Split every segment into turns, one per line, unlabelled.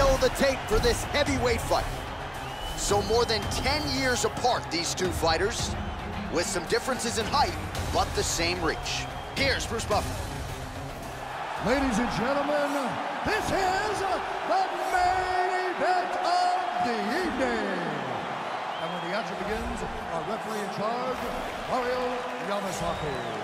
of the tape for this heavyweight fight. So more than 10 years apart, these two fighters, with some differences in height, but the same reach. Here's Bruce Buffer.
Ladies and gentlemen, this is the main event of the evening. And when the action begins, our referee in charge, Mario Yamasaki.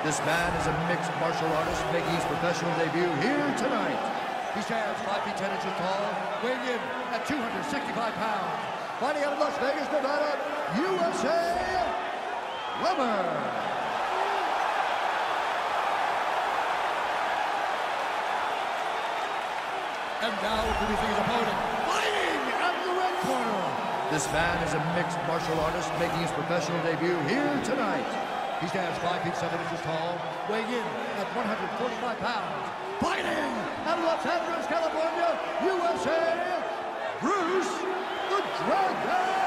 This man is a mixed martial artist making his professional debut here tonight. He stands 5 feet 10 inches tall, weighing in at 265 pounds. Fighting out of Las Vegas, Nevada, USA, Lumber. And now introducing his opponent, fighting of the red corner. This man is a mixed martial artist making his professional debut here tonight. He stands 5 feet 7 inches tall, weighing in at 145 pounds. Fighting out of Los Angeles, California, USA, Bruce the Dragon.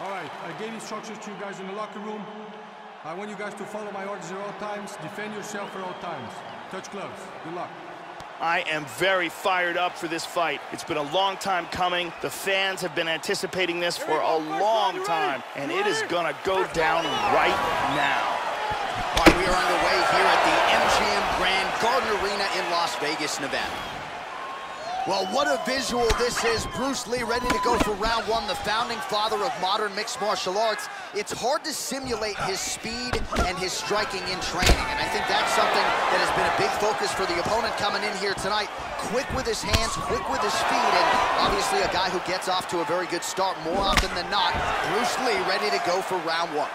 All right, I gave instructions to you guys in the locker room. I want you guys to follow my orders at all times. Defend yourself at all times. Touch gloves. Good luck.
I am very fired up for this fight. It's been a long time coming. The fans have been anticipating this for a long time, and it is gonna go down right now.
All right, we are underway here at the MGM Grand Garden Arena in Las Vegas, Nevada. Well, what a visual this is. Bruce Lee ready to go for round one, the founding father of modern mixed martial arts. It's hard to simulate his speed and his striking in training, and I think that's something that has been a big focus for the opponent coming in here tonight. Quick with his hands, quick with his feet, and obviously a guy who gets off to a very good start more often than not. Bruce Lee ready to go for round one.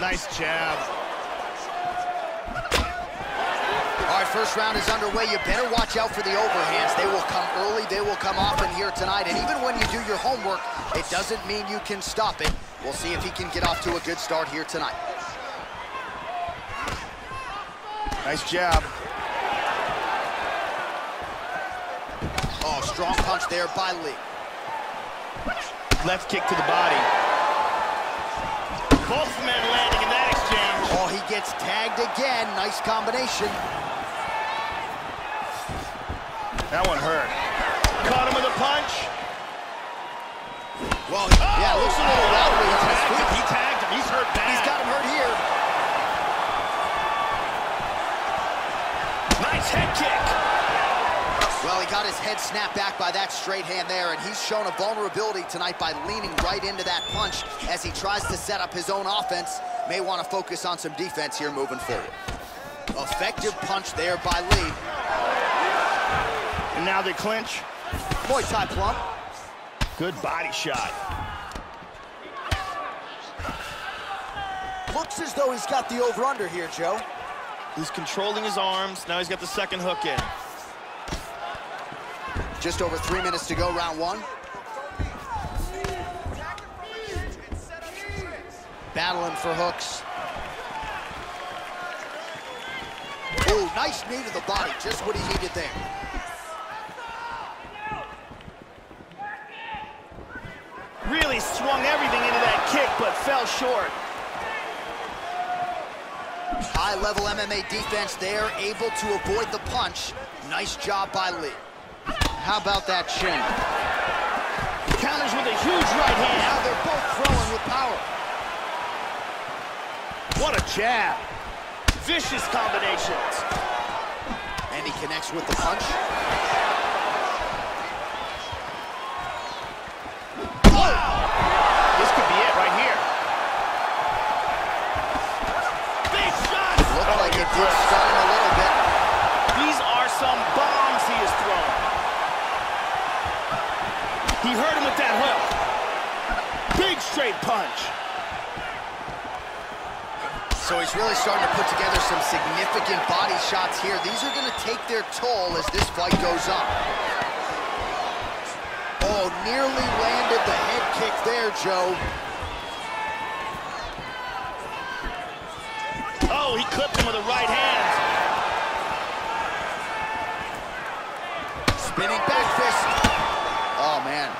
Nice jab.
All right, first round is underway. You better watch out for the overhands. They will come early, they will come often here tonight. And even when you do your homework, it doesn't mean you can stop it. We'll see if he can get off to a good start here tonight.
Nice jab.
Oh, strong punch there by Lee.
Left kick to the body. Both men
gets tagged again. Nice combination.
That one hurt. Caught him with a punch.
Well, yeah, looks a little wobbly on his feet.
He tagged him. He's hurt bad.
He's got him hurt here.
Nice head kick.
Well, he got his head snapped back by that straight hand there, and he's shown a vulnerability tonight by leaning right into that punch as he tries to set up his own offense. May want to focus on some defense here moving forward. Effective punch there by Lee.
And now they clinch.
Muay Thai plum.
Good body shot.
Looks as though he's got the over-under here, Joe.
He's controlling his arms. Now he's got the second hook in.
Just over three minutes to go, round one. Battling for hooks. Ooh, nice knee to the body, just what he needed there.
Really swung everything into that kick, but fell short.
High-level MMA defense there, able to avoid the punch. Nice job by Lee. How about that chin?
Counters with a huge right hand.
Now they're both throwing with power.
What a jab. Vicious combinations.
And he connects with the punch. Oh!
This could be it right here. Big shot.
Looked like it did stun him a little bit.
These are some bombs he has thrown. He hurt him with that hook. Big straight punch.
So he's really starting to put together some significant body shots here. These are going to take their toll as this fight goes on. Oh, nearly landed the head kick there, Joe.
Oh, he clipped him with a right hand.
Spinning back fist. Oh, man.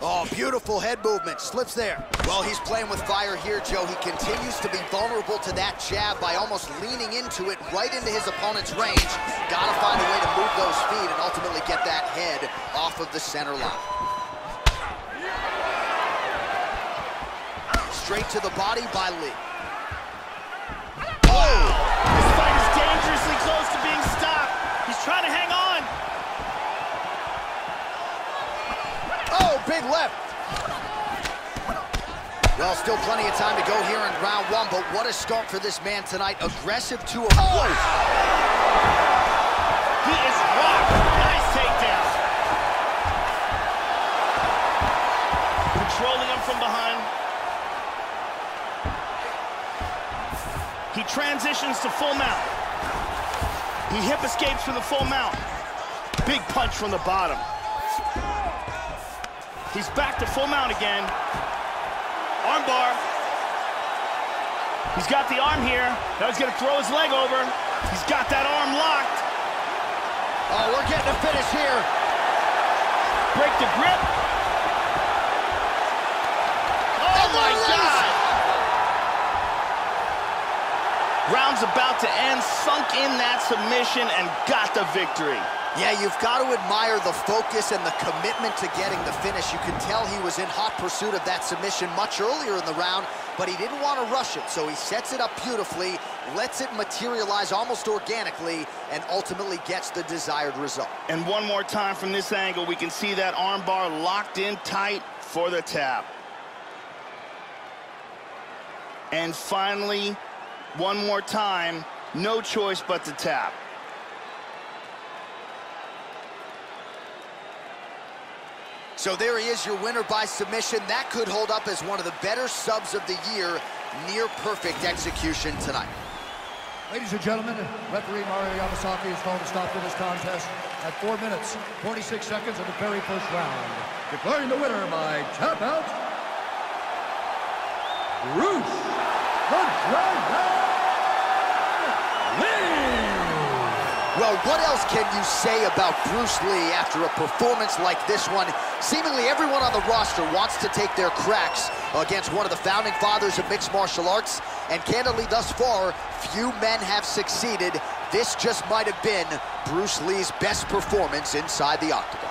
Oh, beautiful head movement. Slips there. Well, he's playing with fire here, Joe. He continues to be vulnerable to that jab by almost leaning into it right into his opponent's range. Gotta find a way to move those feet and ultimately get that head off of the center line. Straight to the body by Lee.
Oh! This fight is dangerously close to being stopped. He's trying to hang on.
Oh, big left. Well, still plenty of time to go here in round one, but what a start for this man tonight. Aggressive to a
oh. He is rocked. Nice takedown. Controlling him from behind. He transitions to full mount. He hip escapes from the full mount. Big punch from the bottom. He's back to full mount again. Armbar. He's got the arm here. Now he's gonna throw his leg over. He's got that arm locked.
Oh, we're getting a finish here.
Break the grip. Oh my God! Round's about to end, sunk in that submission and got the victory.
Yeah, you've got to admire the focus and the commitment to getting the finish. You can tell he was in hot pursuit of that submission much earlier in the round, but he didn't want to rush it, so he sets it up beautifully, lets it materialize almost organically, and ultimately gets the desired result.
And one more time from this angle, we can see that armbar locked in tight for the tap. And finally, one more time, no choice but to tap.
So there he is, your winner by submission. That could hold up as one of the better subs of the year. Near perfect execution tonight.
Ladies and gentlemen, referee Mario Yamasaki is called to stop to this contest at 4 minutes, 46 seconds of the very first round. Declaring the winner by tap out, Bruce the Dragon
Well, what else can you say about Bruce Lee after a performance like this one? Seemingly everyone on the roster wants to take their cracks against one of the founding fathers of mixed martial arts, and candidly, thus far, few men have succeeded. This just might have been Bruce Lee's best performance inside the octagon.